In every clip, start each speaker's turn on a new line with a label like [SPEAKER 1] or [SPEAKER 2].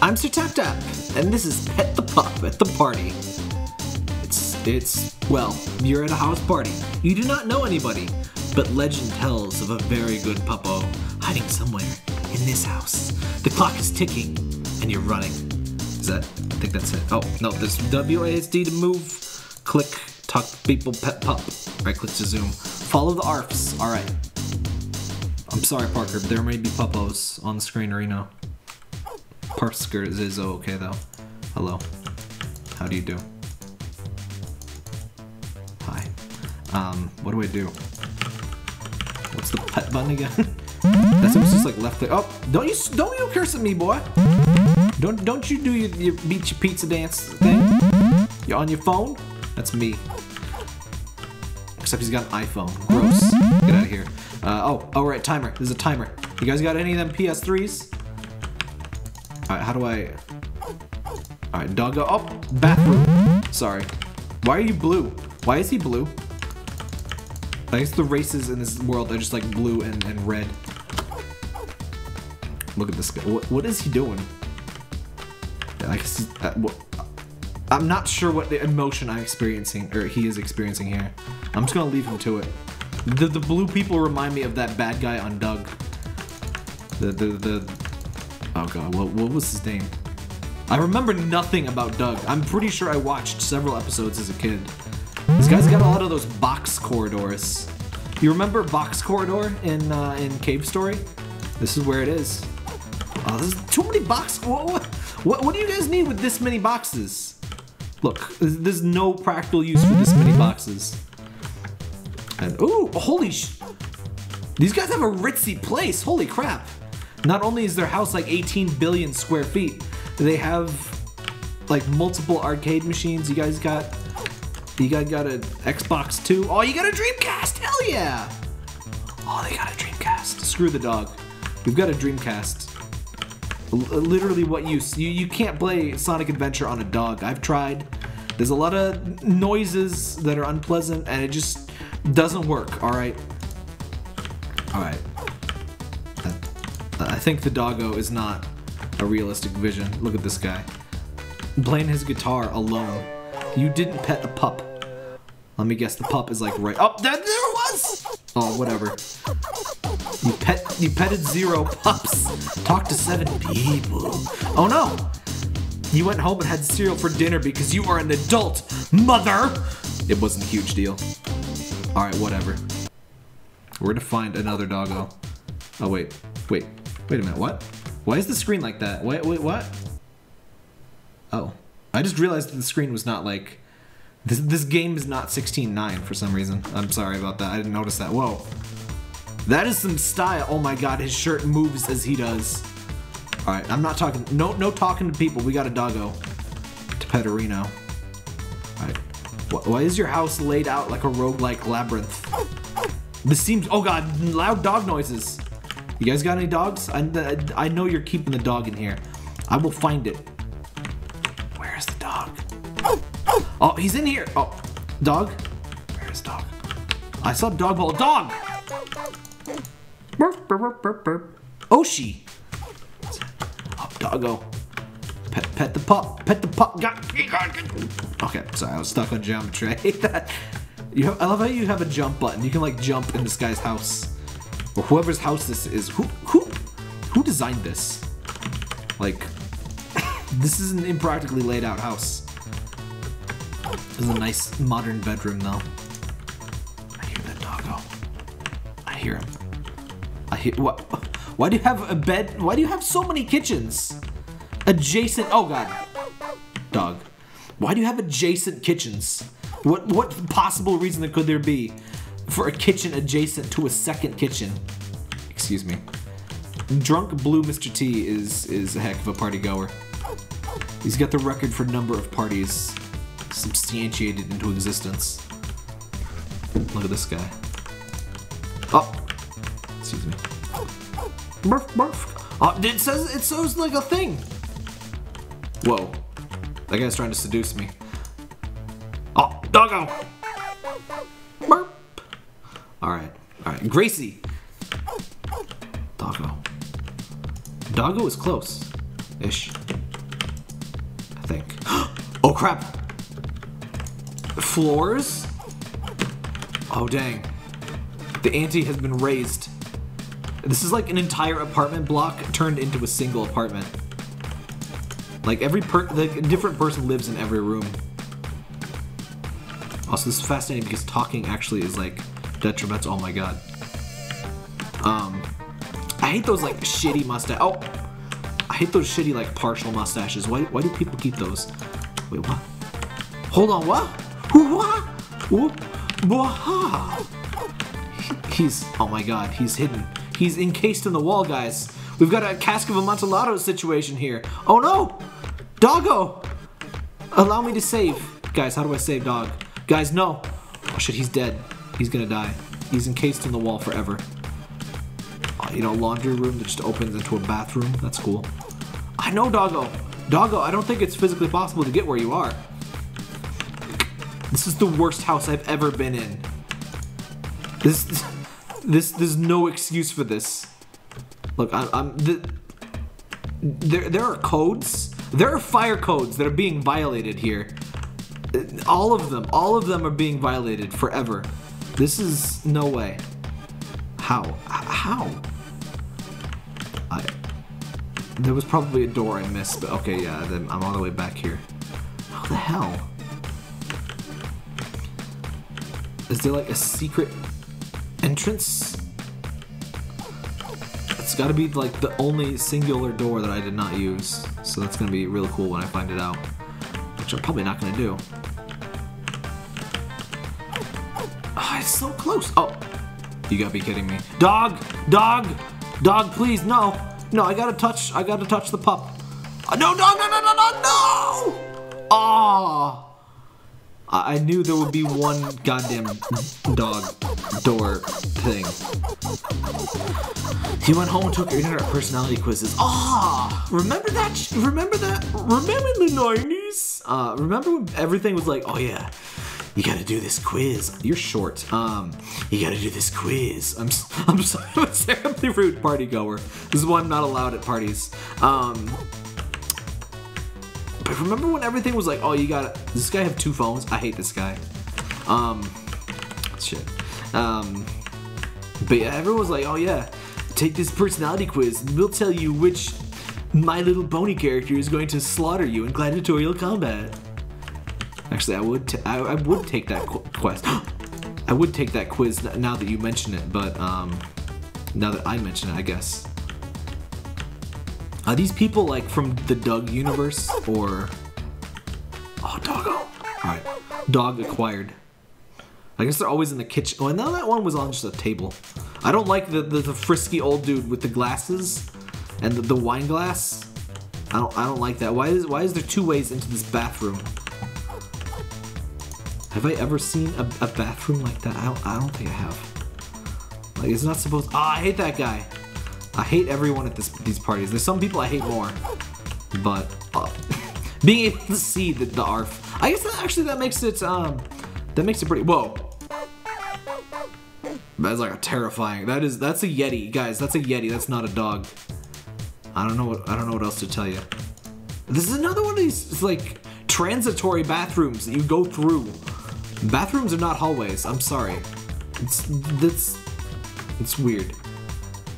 [SPEAKER 1] I'm Sir Tap Tap, and this is Pet the Pup at the party. It's, it's, well, you're at a house party. You do not know anybody, but legend tells of a very good puppo hiding somewhere in this house. The clock is ticking, and you're running. Is that, I think that's it. Oh, no, there's WASD to move. Click, talk people, pet pup. Right click to zoom. Follow the ARFs. All right. I'm sorry, Parker. There may be puppos on the screen, Reno. Parker is okay though. Hello. How do you do? Hi. Um, what do I do? What's the pet button again? That's almost just like left there. Oh, don't you don't you curse at me, boy? Don't don't you do your, your beat your pizza dance thing? You're on your phone? That's me. Except he's got an iPhone. Gross. Get out of here. Uh, oh, oh right, timer. There's a timer. You guys got any of them PS3s? Alright, how do I... Alright, doggo. Oh, bathroom. Sorry. Why are you blue? Why is he blue? I guess the races in this world are just like blue and, and red. Look at this guy. What, what is he doing? I guess uh, what, I'm not sure what the emotion I'm experiencing, or he is experiencing here. I'm just gonna leave him to it. The, the blue people remind me of that bad guy on Doug. The, the, the, Oh god, what, what was his name? I remember nothing about Doug. I'm pretty sure I watched several episodes as a kid. This guy's got a lot of those box corridors. You remember Box Corridor in uh, in Cave Story? This is where it is. Oh, there's too many box. What, what, what do you guys need with this many boxes? Look, there's no practical use for this many boxes. And ooh, holy sh! These guys have a ritzy place. Holy crap! Not only is their house like 18 billion square feet, they have like multiple arcade machines. You guys got you guys got an Xbox 2. Oh, you got a Dreamcast! Hell yeah! Oh, they got a Dreamcast. Screw the dog. We've got a Dreamcast. L uh, literally what use? You, you can't play Sonic Adventure on a dog. I've tried. There's a lot of noises that are unpleasant and it just doesn't work, alright? alright? Alright. I think the doggo is not a realistic vision. Look at this guy. Playing his guitar alone. You didn't pet a pup. Let me guess, the pup is like right. Oh, there, there was! Oh, whatever. You pet, you petted zero pups. Talk to seven people. Oh no! You went home and had cereal for dinner because you are an adult, mother! It wasn't a huge deal. Alright, whatever. We're gonna find another doggo. Oh, wait. Wait. Wait a minute, what? Why is the screen like that? Wait, wait, what? Oh. I just realized that the screen was not like... This, this game is not 16.9 for some reason. I'm sorry about that. I didn't notice that. Whoa. That is some style. Oh my god, his shirt moves as he does. Alright, I'm not talking... No no talking to people. We got a doggo. To Peterino. Alright. Why is your house laid out like a roguelike labyrinth? This seems... Oh god, loud dog noises. You guys got any dogs? I, I know you're keeping the dog in here. I will find it. Where's the dog? Oh, he's in here. Oh, dog? Where's dog? I saw dog ball. Dog! Burp, burp, burp, burp, Oshi! Oh, doggo. Pet, pet the pup. Pet the pup. Got, okay, sorry, I was stuck on geometry. I hate that. You have, I love how you have a jump button. You can like jump in this guy's house whoever's house this is. Who who who designed this? Like, this is an impractically laid out house. This is a nice modern bedroom though. I hear that doggo. I hear him. I hear what? Why do you have a bed? Why do you have so many kitchens? Adjacent. Oh god. Dog. Why do you have adjacent kitchens? What what possible reason could there be for a kitchen adjacent to a second kitchen. Excuse me. Drunk Blue Mr. T is is a heck of a party goer. He's got the record for number of parties substantiated into existence. Look at this guy. Oh, excuse me. Burf, burf. Oh, it says it says like a thing. Whoa, that guy's trying to seduce me. Oh, doggo. Alright, alright. Gracie! Doggo. Doggo is close. Ish. I think. oh crap! Floors? Oh dang. The ante has been raised. This is like an entire apartment block turned into a single apartment. Like every per like different person lives in every room. Also, this is fascinating because talking actually is like detrimental. Oh my god. Um, I hate those like shitty mustache. Oh, I hate those shitty like partial mustaches. Why? Why do people keep those? Wait, what? Hold on? What? What? He's. Oh my god, he's hidden. He's encased in the wall, guys. We've got a cask of amontillado situation here. Oh no! Doggo! Allow me to save. Guys, how do I save dog? Guys, no. Oh shit, he's dead. He's gonna die. He's encased in the wall forever. Oh, you know, laundry room that just opens into a bathroom. That's cool. I know, Doggo. Doggo, I don't think it's physically possible to get where you are. This is the worst house I've ever been in. This, this, there's no excuse for this. Look, I, I'm, the, there, there are codes. There are fire codes that are being violated here. All of them, all of them are being violated forever. This is no way. How? How? I. There was probably a door I missed, but okay, yeah, then I'm all the way back here. How the hell? Is there like a secret entrance? It's gotta be like the only singular door that I did not use. So that's gonna be really cool when I find it out. Which I'm probably not gonna do. So close. Oh, you gotta be kidding me. Dog! Dog! Dog, please, no! No, I gotta touch, I gotta touch the pup. Uh, no, no, no, no, no, no, no! Ah! I knew there would be one goddamn dog door thing. He went home and took internet personality quizzes. Ah, remember that? Remember that? Remember the nineties? Uh, remember when everything was like, oh yeah, you gotta do this quiz. You're short. Um, you gotta do this quiz. I'm, I'm sorry, I'm a terribly rude party goer. This is why I'm not allowed at parties. Um, but remember when everything was like, oh, you gotta. Does this guy have two phones? I hate this guy. Um, shit. Um, but yeah, everyone was like, oh yeah, take this personality quiz. and We'll tell you which My Little Pony character is going to slaughter you in gladiatorial combat. Actually, I would. T- I, I would take that qu- quest. I would take that quiz now that you mention it, but um, now that I mention it, I guess. Are these people like from the Doug universe or? Oh, doggo! All right, dog acquired. I guess they're always in the kitchen. Oh, and now that one was on just a table. I don't like the, the, the frisky old dude with the glasses and the, the wine glass. I don't I don't like that. Why is why is there two ways into this bathroom? Have I ever seen a, a bathroom like that? I don't, I don't think I have. Like it's not supposed. Ah, I hate that guy. I hate everyone at this these parties. There's some people I hate more, but uh, being able to see the, the ARF, I guess that actually that makes it um that makes it pretty. Whoa. That's like a terrifying. That is that's a yeti, guys. That's a yeti. That's not a dog. I don't know what I don't know what else to tell you. This is another one of these like transitory bathrooms that you go through. Bathrooms are not hallways. I'm sorry. It's that's it's weird.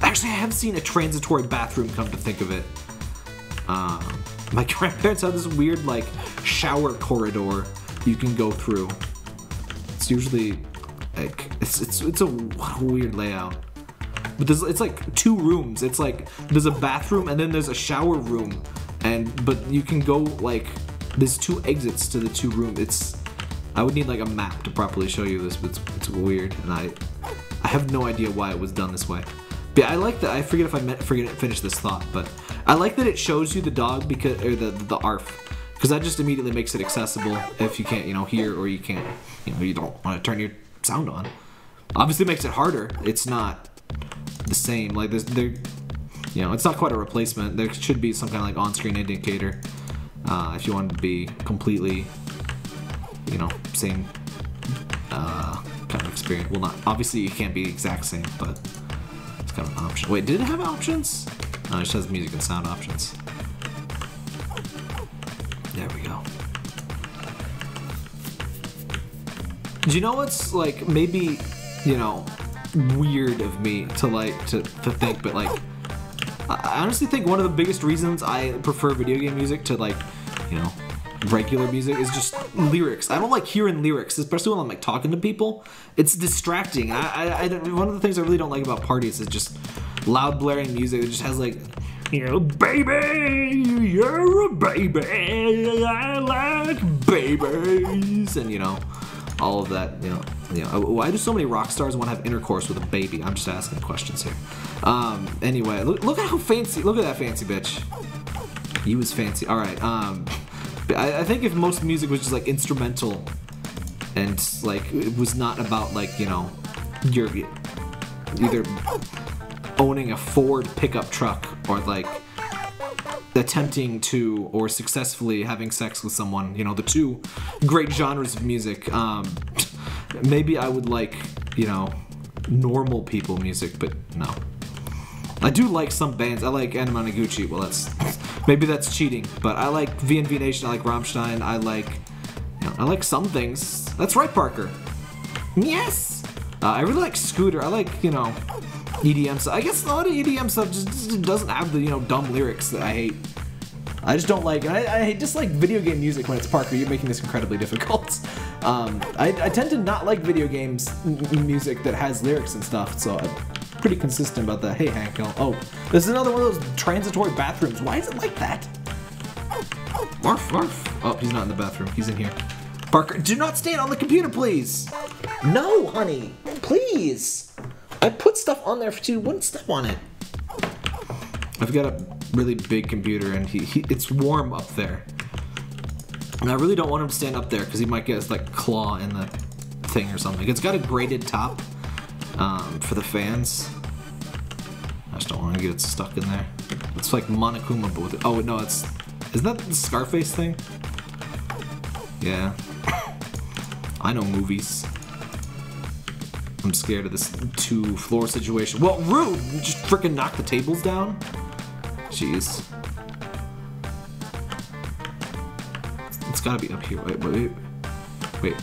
[SPEAKER 1] Actually, I have seen a transitory bathroom. Come to think of it, um, my grandparents have this weird like shower corridor you can go through. It's usually like it's it's it's a weird layout. But there's it's like two rooms. It's like there's a bathroom and then there's a shower room, and but you can go like there's two exits to the two rooms. It's I would need like a map to properly show you this, but it's, it's weird, and I I have no idea why it was done this way. But I like that. I forget if I meant, forget to finish this thought, but I like that it shows you the dog because or the the ARF because that just immediately makes it accessible if you can't you know hear or you can't you know you don't want to turn your sound on. Obviously, it makes it harder. It's not the same. Like there's there, you know, it's not quite a replacement. There should be some kind of like on-screen indicator uh, if you want to be completely, you know, same uh, kind of experience. Well, not obviously you can't be exact same, but it's kind of an option. Wait, did it have options? No, it just has music and sound options. There we go. Do you know what's like maybe, you know, weird of me to like to, to think, but like I honestly think one of the biggest reasons I prefer video game music to like, you know, regular music is just lyrics. I don't like hearing lyrics, especially when I'm like talking to people. It's distracting. I, I, I one of the things I really don't like about parties is just loud blaring music. It just has like, you know, baby, you're a baby. I like babies, and you know, all of that. You know, you know. Why do so many rock stars want to have intercourse with a baby? I'm just asking questions here. Um. Anyway, look, look at how fancy. Look at that fancy bitch. He was fancy. All right. Um. I, I think if most music was just like instrumental and like it was not about like you know you're either owning a Ford pickup truck or like attempting to or successfully having sex with someone you know the two great genres of music. Um maybe i would like you know normal people music but no I do like some bands. I like Anamanaguchi. Well, that's maybe that's cheating, but I like VNV Nation. I like Rammstein. I like, you know, I like some things. That's right, Parker. Yes. Uh, I really like Scooter. I like you know EDM stuff. I guess a lot of EDM stuff just, just doesn't have the you know dumb lyrics that I hate. I just don't like. I, I just like video game music when it's Parker. You're making this incredibly difficult. Um, I, I tend to not like video games music that has lyrics and stuff. So. I, pretty consistent about that. Hey, Hank. Oh, this is another one of those transitory bathrooms. Why is it like that? Marf, marf. Oh, he's not in the bathroom. He's in here. Parker, do not stand on the computer, please. No, honey. Please. I put stuff on there for you. Wouldn't step on it. I've got a really big computer, and he, he it's warm up there. And I really don't want him to stand up there because he might get his like claw in the thing or something. It's got a grated top, um, for the fans. I just don't want to get stuck in there. It's like Monokuma, but with oh no, it's isn't that the Scarface thing? Yeah, I know movies. I'm scared of this two floor situation. Well, rude! Just freaking knock the tables down. Jeez. It's gotta be up here. Wait, wait, wait.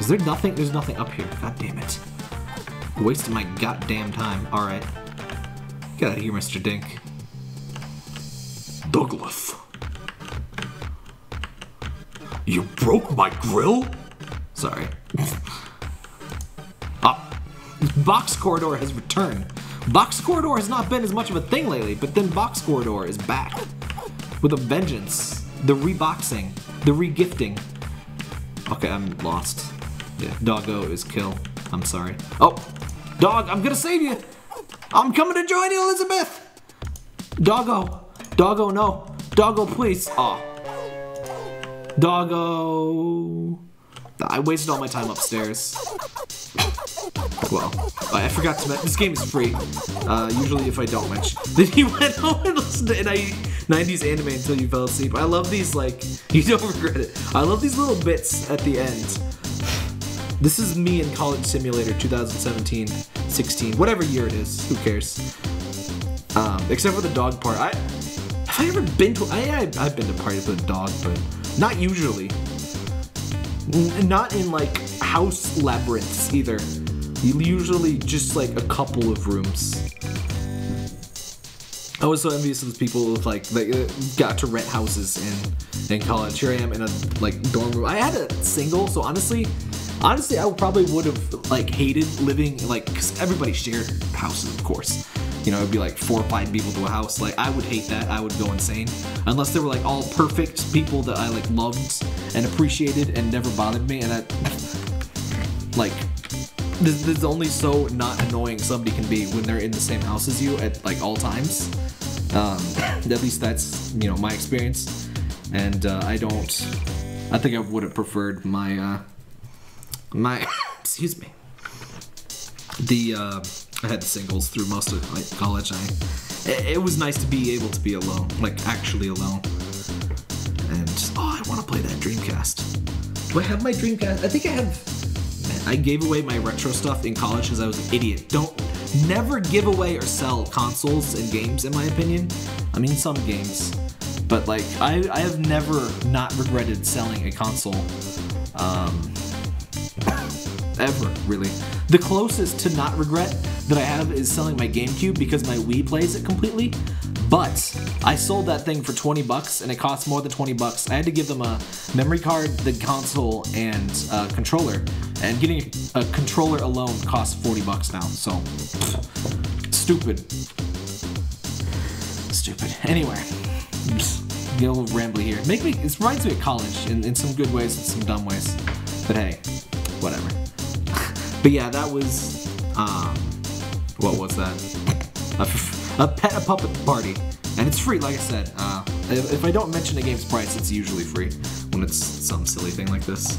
[SPEAKER 1] Is there nothing? There's nothing up here. God damn it. Wasting my goddamn time. Alright. Get out of here, Mr. Dink. Douglas. You broke my grill? Sorry. ah. Box Corridor has returned. Box Corridor has not been as much of a thing lately, but then Box Corridor is back. With a vengeance. The reboxing. The regifting. Okay, I'm lost. Yeah, doggo is kill. I'm sorry. Oh, Dog, I'm gonna save you. I'm coming to join you, Elizabeth. Doggo. Doggo, no. Doggo, please. Aw. Oh. Doggo. I wasted all my time upstairs. Well, I forgot to mention, this game is free. Uh, usually if I don't mention. Then you went home and listened to 90s anime until you fell asleep. I love these, like, you don't regret it. I love these little bits at the end this is me in College Simulator 2017, 16, whatever year it is. Who cares? Um, except for the dog part. I have I ever been to? I, I I've been to parties with a dog, but not usually. N not in like house labyrinths either. Usually just like a couple of rooms. I was so envious of the people with like that uh, got to rent houses in in college. Here I am in a like dorm room. I had a single, so honestly, Honestly, I probably would have like hated living like because everybody shared houses, of course. You know, it'd be like four or five people to a house. Like I would hate that. I would go insane unless they were like all perfect people that I like loved and appreciated and never bothered me. And that like this, this is only so not annoying somebody can be when they're in the same house as you at like all times. Um, at least that's you know my experience, and uh, I don't. I think I would have preferred my uh, my excuse me the uh, I had singles through most of like, college. I it, it, was nice to be able to be alone, like actually alone. And oh, I want to play that Dreamcast. Do I have my Dreamcast? I think I have. I gave away my retro stuff in college because I was an idiot. Don't never give away or sell consoles and games, in my opinion. I mean, some games, But like, I, I have never not regretted selling a console. Um, ever, really. The closest to not regret that I have is selling my GameCube because my Wii plays it completely. But I sold that thing for 20 bucks and it cost more than 20 bucks. I had to give them a memory card, the console, and a controller. And getting a controller alone costs 40 bucks now. So, stupid. Stupid. Anyway, get a little rambly here. Make me. It reminds me of college in, in some good ways and some dumb ways. But hey, whatever. But yeah, that was. Um, what was that? A, a pet a puppet party, and it's free. Like I said, uh, if, if I don't mention the game's price, it's usually free when it's some silly thing like this.